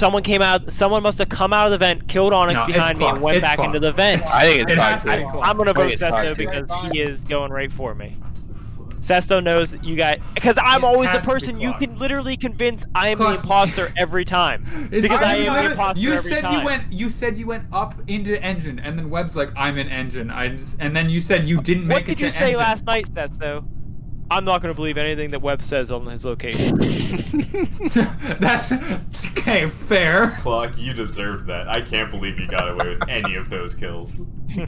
Someone came out. Someone must have come out of the vent, killed Onyx No, behind me, and went It's back Clark. into the vent. I think it's It Clark, has to too. be Clark. I'm gonna vote it's Sesto because he is going right for me. Sesto knows you got because I'm It always the has to be person you can literally convince I am the imposter every time because I am the imposter You every said time. you went. You said you went up into engine, and then Webb's like, "I'm in engine." I and then you said you didn't make What it did to you say engine. last night, Sesto? I'm not gonna believe anything that Webb says on his location. that okay, fair. Clock, you deserved that. I can't believe you got away with any of those kills.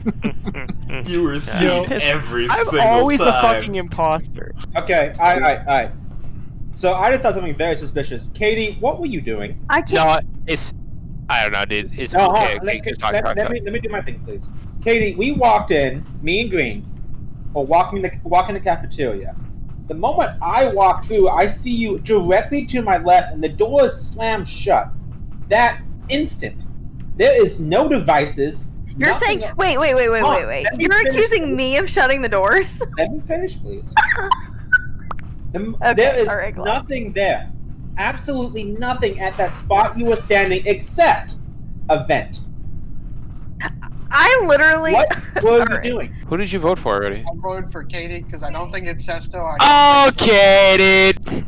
You were seen every I'm single always time. the fucking imposter. Okay, alright, alright, alright. So I just saw something very suspicious. Katie, what were you doing? I can't. No, it's I don't know, dude. It's No, okay. on, okay, let, talk, let- talk, let talk. me, let me do my thing, please. Katie, we walked in, me and Green, or walking the walking the cafeteria. The moment I walk through, I see you directly to my left, and the door is slammed shut. That instant, there is no devices. You're saying wait, wait, wait, wait, wait, wait. You're finish, accusing please. me of shutting the doors? Let me finish, please. The- Okay, there is on. nothing there. Absolutely nothing at that spot you were standing except a vent. I literally. What were you Alright. doing? Who did you vote for already? I'm voting for Katie because I don't think it's Sesto. I Okay, dude.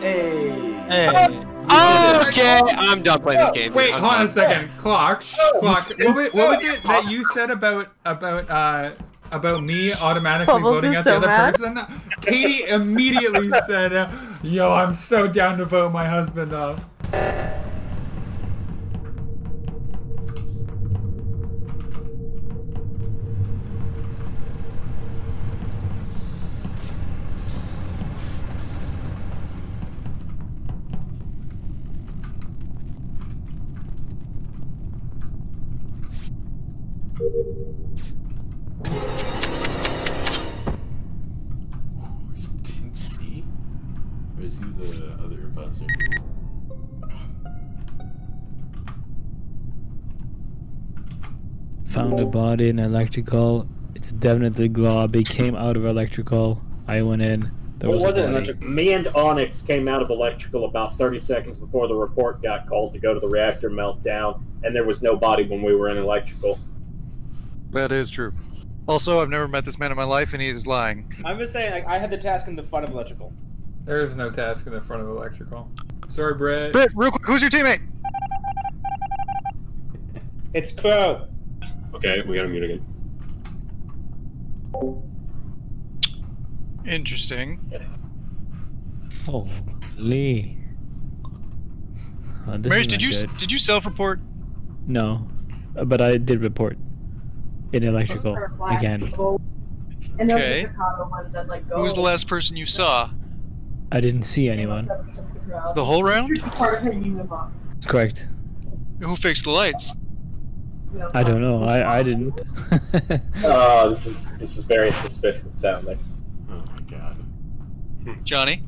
Hey. Hey. Okay, I'm done playing this game. Wait, I'm hold on a second. Clock. Oh, Clock. What was, what was it that you said about about uh about me automatically Bubbles voting out the other mad. person? Katie immediately said, "Yo, I'm so down to vote my husband off." Found a body in electrical. It's definitely Glob. He came out of electrical. I went in. There What was, was a it? body. Electric- Me and Onyx came out of electrical about 30 seconds before the report got called to go to the reactor meltdown, and there was no body when we were in electrical. That is true. Also, I've never met this man in my life, and he is lying. I'm just saying, like, I had the task in the front of electrical. There is no task in the front of electrical. Sorry, Brett. Britt, real quick, who's your teammate? It's Crow. Okay, we gotta mute again. Interesting. Holy. Oh, this Marish, did you good. did you self-report? No, Uh, but I did report in electrical again. And those Okay. are the Chicago ones that like go. Who was the last person you saw? I didn't see anyone. The whole round? Part of her uniform. Correct. Who fixed the lights? I don't know. I I didn't. Oh, this is this is very suspicious sounding. Oh my god. Johnny?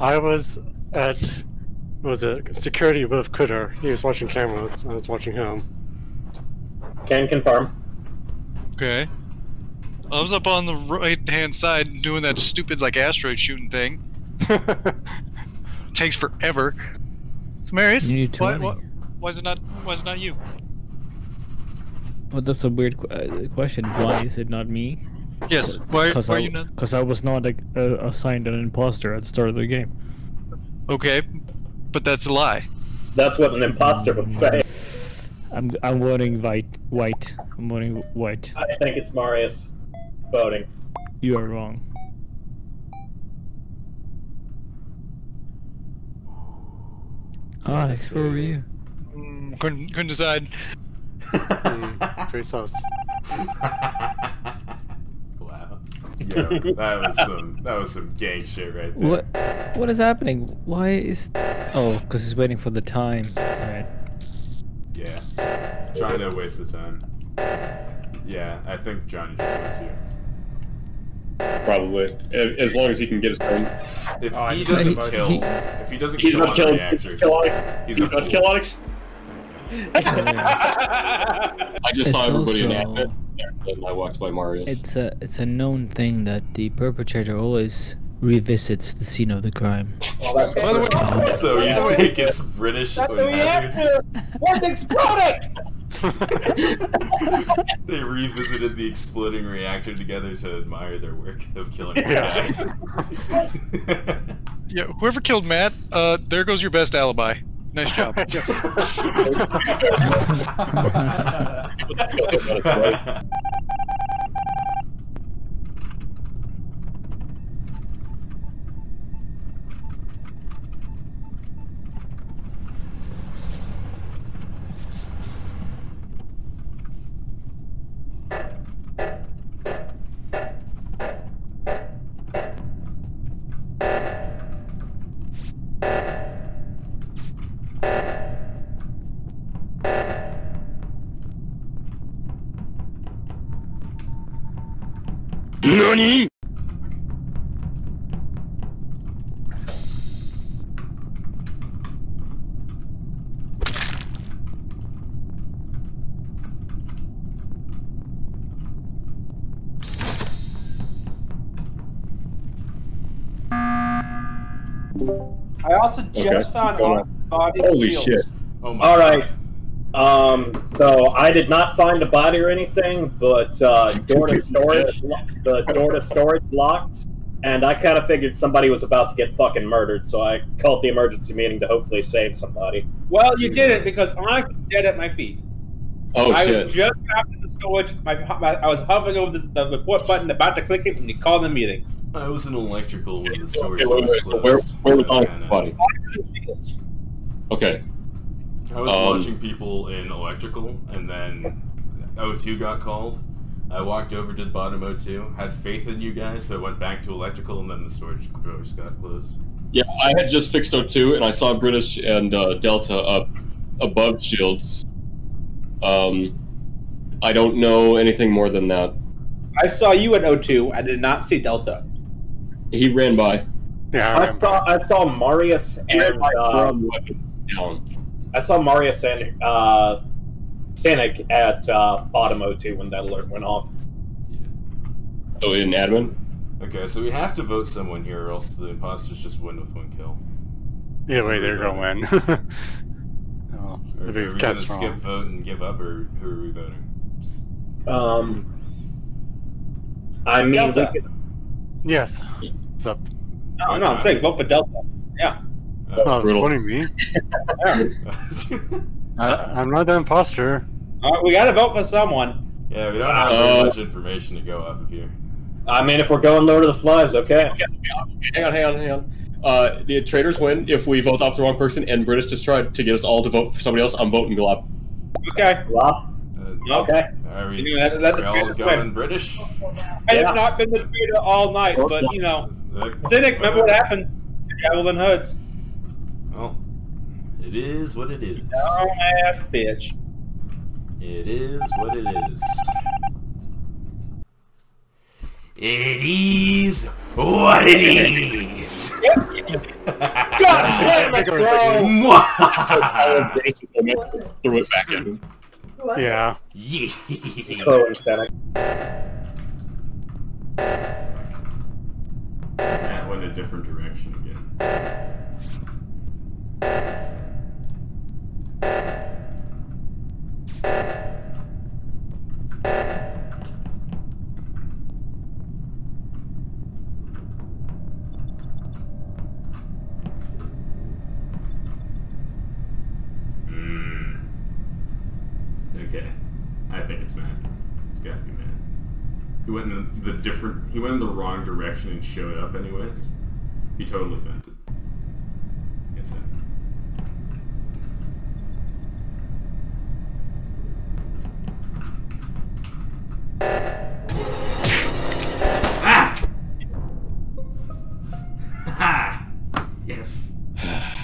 I was at was it security with Critter. He was watching cameras. I was watching him. Can confirm. Okay. I was up on the right hand side doing that stupid like asteroid shooting thing. Takes forever. So Marius, You need why, why, why is it not why is it not you? Well, that's a weird qu- uh, question. Why is it not me? Yes. Why, Because why I, are you not? Because I was not like, uh, assigned an imposter at the start of the game. Okay, but that's a lie. That's what an imposter would say. I'm I'm voting white. White. I'm voting white. I think it's Marius voting. You are wrong. Alex, where were you? Mm, couldn't couldn't decide. Very sus. Wow. Yo, that was some that was some gang shit right there. What? What is happening? Why is? Oh, because he's waiting for the time. Right. Yeah. Trying to waste the time. Yeah, I think Johnny just wants you. Probably. As long as he can get his turn. If Oh, he he- doesn't he- kill, he- if he doesn't He's kill not on kill- the reactors, kill he's He's a not fool. kill Onyx. I just saw It's everybody in also- it, and I walked by Marius. It's a it's a known thing that the perpetrator always revisits the scene of the crime. So you think it's British That's the hazard? reactor! What's exploding? They revisited the exploding reactor together to admire their work of killing the guy. Yeah, whoever killed Matt, uh, there goes your best alibi. Nice job. NANI?! I also just Okay, found what's going Onyx's body. Holy shields. shit. Oh my All right. Um, so I did not find a body or anything, but uh, door to storage, the door to storage locked, and I kind of figured somebody was about to get fucking murdered, so I called the emergency meeting to hopefully save somebody. Well, you didn't because Onyx is dead at my feet. Oh I shit. was just after the storage. My, my, I was hovering over the, the report button, about to click it, and you called the meeting. I was in electrical when the storage Okay, wait, was wait, so where, closed. where was I Onyx's body? Okay. I was Um, watching people in electrical, and then O2 got called. I walked over, did bottom O2, had faith in you guys, so I went back to electrical, and then the storage doors got closed. Yeah, I had just fixed O2, and I saw British and uh, Delta up above shields. Um, I don't know anything more than that. I saw you at O2. I did not see Delta. He ran by. Yeah, I saw I saw Marius and by uh, down. I saw Mario and uh, Cynik at uh, bottom O2 when that alert went off. So in admin? Okay, so we have to vote someone here, or else the imposters just win with one kill. Yeah, wait, they're gonna win. oh, Or, if are we we gonna guess skip vote and give up, or who are we voting? Um, I mean, Delta. could- Yes. What's up? No, no, I'm saying vote for Delta. Yeah. Oh, brutal. voting me? yeah. I, I'm not the imposter. All right, we gotta vote for someone. Yeah, we don't have Uh, very much information to go off of here. I mean, if we're going Lord of the Flies, okay. Hang on, hang on, hang on. Uh, the traders win if we vote off the wrong person, and British just tried to get us all to vote for somebody else. I'm voting Glob. Okay. Well, Uh, okay. Are we, You know, let- let the are we all going win. British? I Yeah. have not been the trader all night, but you know, Uh, Cynik, remember what happened? Travel in hoods. Well, it is what it is. Dumb ass bitch. It is what it is. It is what it is. God damn it, bro! Threw it back in. Yeah. Yeah. Crow and Cynik. That went a different direction again. Wrong direction and showed up anyways. He totally vented. It's him. Ah! Ha! Yes.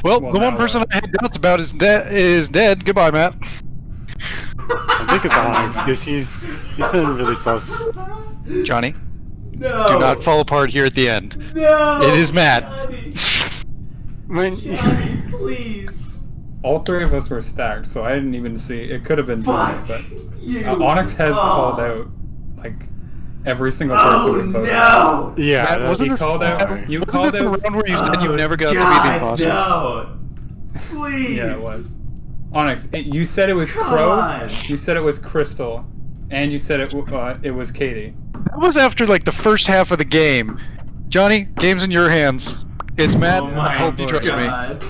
Well, Well, the one now, person I had doubts about is dead. Is dead. Goodbye, Matt. I think it's Onyx because he's he's been really sus. Johnny, No. do not fall apart here at the end. No. It is Matt. Johnny, I Johnny, please. All three of us were stacked, so I didn't even see. It could have been Johnny, Fuck but you. uh, Onyx has Oh. called out like every single person Oh we voted. no! yeah, Matt, that's- wasn't You this, called out. You wasn't called this the round where you said you Oh, never got to be God, the imposter? No. Please. Yeah, it was. Onyx, it, you said it was Come Crow. on. You said it was Crystal, and you said it uh, it was Katie. That was after like the first half of the game. Johnny, game's in your hands. It's Matt. Oh I hope you trust me. God.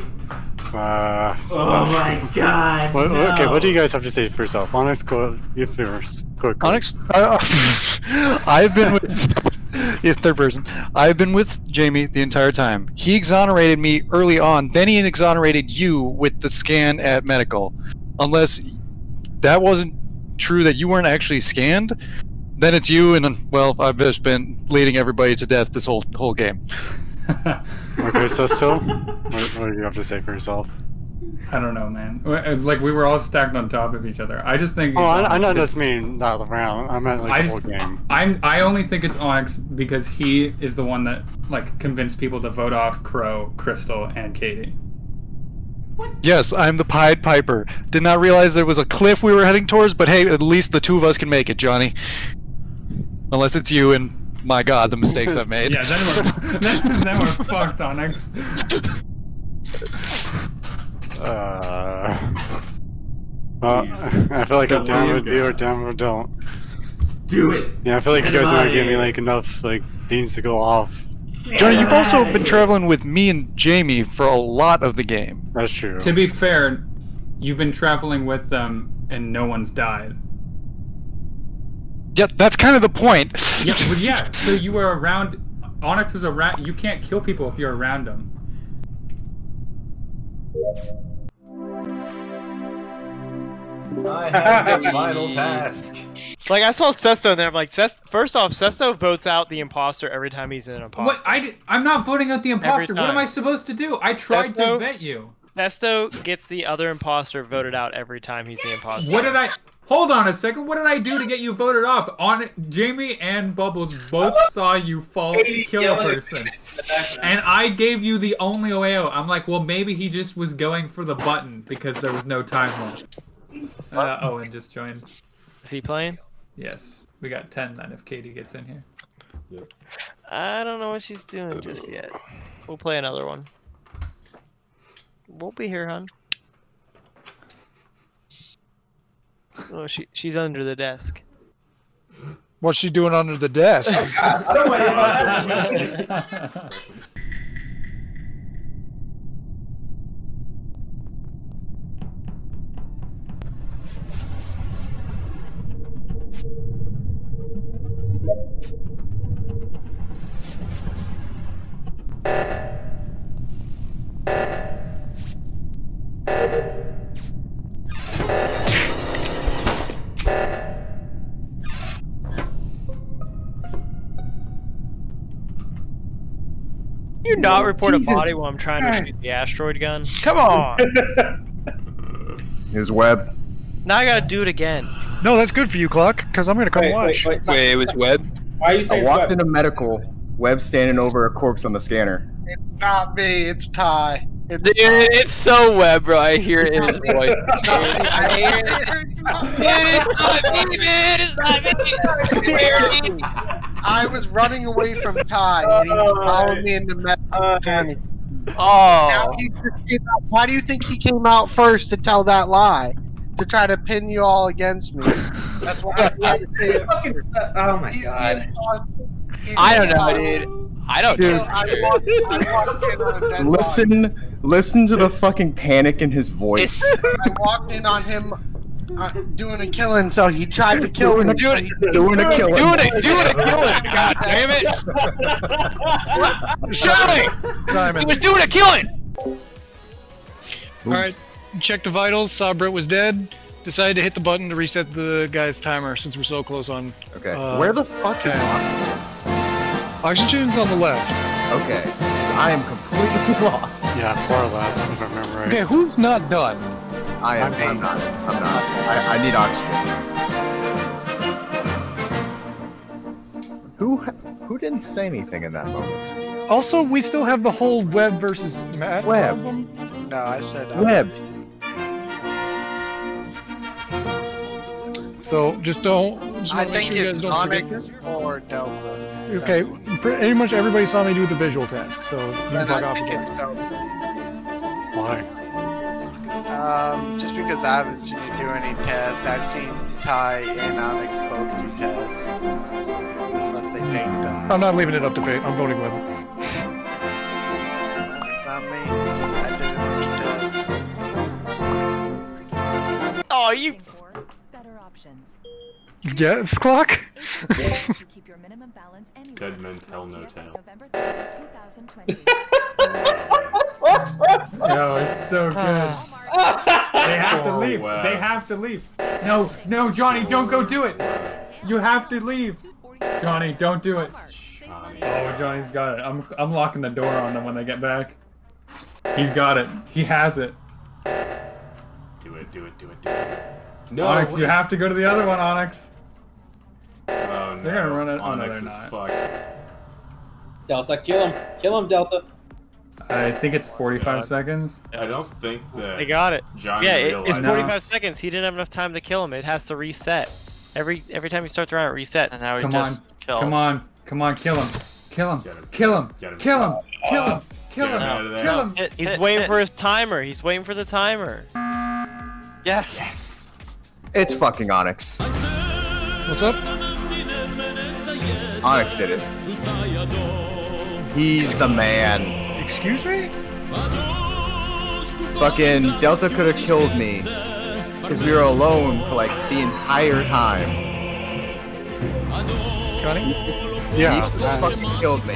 Uh, Oh my god. what, no. Okay, what do you guys have to say for yourself? Onyx, go you first. Quickly. Onyx, uh, I've been with yeah, third person. I've been with Jamie the entire time. He exonerated me early on. Then he exonerated you with the scan at medical. Unless that wasn't true that you weren't actually scanned, then it's you. And well, I've just been leading everybody to death this whole whole game. Okay, so still, what, what do you have to say for yourself? I don't know, man. Uh, like we were all stacked on top of each other. I just think. Oh, I, I not Onyx. just mean not the round. I meant like I the just, whole game. I'm. I only think it's Onyx because he is the one that like convinced people to vote off Crow, Crystal, and Katie. What? Yes, I'm the Pied Piper. Did not realize there was a cliff we were heading towards, but hey, at least the two of us can make it, Johnny. Unless it's you and my god, the mistakes I've made. Yeah, then we're then, then we're fucked, Onyx. Uh, well, I feel like I'm down with you or down or don't. Do it. Yeah, I feel like you guys aren't giving me like enough like things to go off. Johnny, you've also been traveling with me and Jamie for a lot of the game. That's true. To be fair, you've been traveling with them and no one's died. Yeah, that's kind of the point. Yeah, well, yeah. So you were around. Onyx was around. You can't kill people if you're around them. I have the final task. Like I saw Sesto in there. I'm like, Ses- first off, Sesto votes out the imposter every time he's in an imposter. What? I did, I'm not voting out the imposter. What am. I supposed to do? I tried to Sesto- vet you. Sesto gets the other imposter voted out every time he's the imposter. What did I? Hold on a second. What did I do to get you voted off? On Jamie and Bubbles both saw you fall kill a person, and I gave you the only way out. I'm like, well, maybe he just was going for the button because there was no time left. Uh, Owen just joined. Is he playing? Yes. We got 10 then if Katie gets in here. I don't know what she's doing just yet. We'll play another one. We'll be here, hon. Oh, she she's under the desk. What's she doing under the desk? not oh, report Jesus a body while I'm trying to shoot the asteroid gun? Come on! His web. now I gotta do it again. No, that's good for you, Clock, because I'm gonna come Wait, wait, watch. wait, Wait, it was web. Why are you I walked web? into medical. Web standing over a corpse on the scanner. It's not me. It's Ty. It's Dude, it's so web, bro. I hear it in his voice. I hear it. It is not me, man. It's not me. I was running away from Ty, and he's following me into medical journey. Oh. Now Oh. he just came out. Why do you think he came out first to tell that lie? To try to pin you all against me. That's why he had to say it. Fucking- oh my He's god. I don't know, dude. I don't Dude. know. I walked, I walked in on a dead body. Listen, listen to the fucking panic in his voice. I walked in on him uh, doing a killing, so he tried to kill me. Doing a- but he- doing a killing. Doing it, doing it, killing. God damn it. Shirley! He was doing a killing. All right, check the vitals. Saw Britt was dead. Decided to hit the button to reset the guy's timer since we're so close on. Okay. Uh, Where the fuck is ten. oxygen? Oxygen's on the left. Okay. I am completely lost. Yeah, far left, if I remember right. Okay, who's not done? I am. I'm not. I'm not. I, I need oxygen. Who who didn't say anything in that moment? Also, we still have the whole web versus Matt. Web. No, I said uh, Web. So just don't. Just I think sure it's guys don't Onyx or Delta. Okay, pretty much everybody saw me do the visual task, so you can But fuck I off think again. It's Delta. Why? Um, just because I haven't seen you do any tests. I've seen Ty and Onyx both do tests. Unless they faked them. I'm not leaving it up to fate. I'm voting with It's not me. I did a bunch of tests. Oh, you. Better options. Yes, clock. Keep your minimum balance anywhere. Dead men tell no tale. November 3rd, 2020. Yo, it's so good. They have to Oh, leave. wow. They have to leave. No, no, Johnny, don't go do it. You have to leave. Johnny, don't do it. Oh, Johnny's got it. I'm, I'm locking the door on them when they get back. He's got it. He has it. Do it, do it, do it, do it. No, Onyx, you have to go to the other one, Onyx. Oh no. They're gonna run it. Oh, no, Onyx is not. fucked. Delta, kill him. Kill him, Delta. I think it's 45 seconds. I don't think that. They got it. Johnny yeah, it, it's 45 this. seconds. He didn't have enough time to kill him. It has to reset. Every every time he starts the round, it resets. And now he Come on. kills. Come on. Come on, kill him. Kill him. Him. Kill him. Get him. Kill him. Kill him. Kill him him. out of there. Kill him. Hit, He's hit, waiting hit. for his timer. He's waiting for the timer. Yes. Yes. It's fucking Onyx. What's up? Onyx did it. He's the man. Excuse me? Fucking Delta could have killed me because we were alone for like the entire time. Johnny? Yeah, he I- fucking killed me.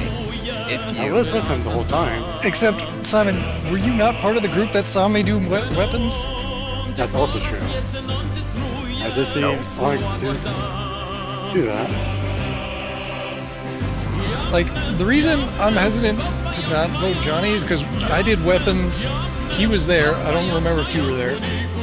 It's I you. was with him the whole time. Except, Simon, were you not part of the group that saw me do we- weapons? That's also true. I just see No. Onyx do, do that. Like, the reason I'm hesitant to not vote Johnny is because I did weapons. He was there. I don't remember if you were there.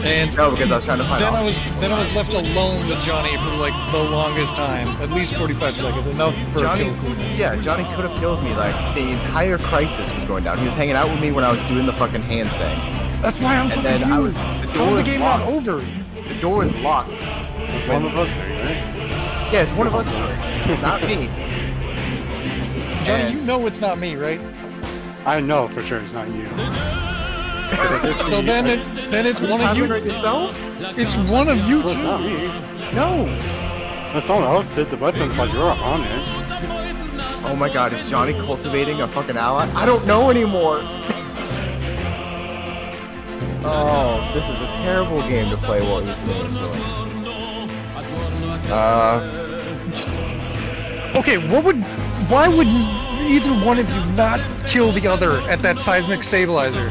And No, because I was trying to find then I was then I was left alone with Johnny for like the longest time, at least 45 seconds, enough for Johnny, a kill. yeah, Johnny could have killed me. Like the entire crisis was going down. He was hanging out with me when I was doing the fucking hand thing. That's why I'm so And then I was- confused. the How's door the game was not locked. over? The door is locked. It's one of us three, right? Yeah, it's one of us. three. Not me. Johnny, you know it's not me, right? I know for sure it's not you. So then it then it's one of you. yourself? It's one of you Well, not two. me. No. But someone else did the weapons while you were on it. Oh my god, is Johnny cultivating a fucking ally? I don't know anymore. oh, this is a terrible game to play while he's listening to us. Uh, Okay, what would why would either one of you not kill the other at that seismic stabilizer?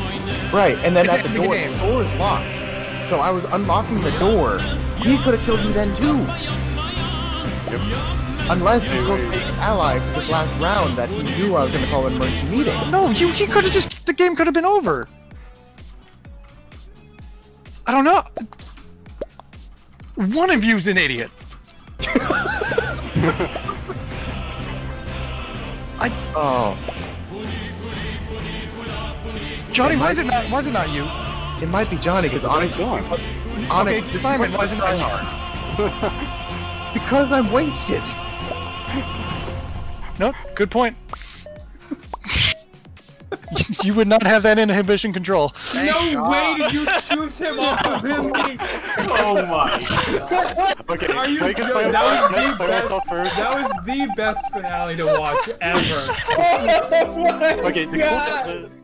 right, and then At at the the end of the door, the door is locked. So I was unlocking the door. He could have killed me then too. Unless he's going to take an ally for this last round that he knew I was going to call an emergency meeting. No, you he could have just the game could have been over. I don't know. One of you's an idiot. I Oh, Johnny, why is it not why is it not you? it might be Johnny because Onyx. Onyx Okay, Simon, why is it not try you? hard. because I'm wasted. No, good point. you would not have that inhibition control. No way did you choose him off of him being. Oh my god. Okay, Are you joking? explain That was the best. first? That was the best finale to watch ever. Oh okay, the, cool, the,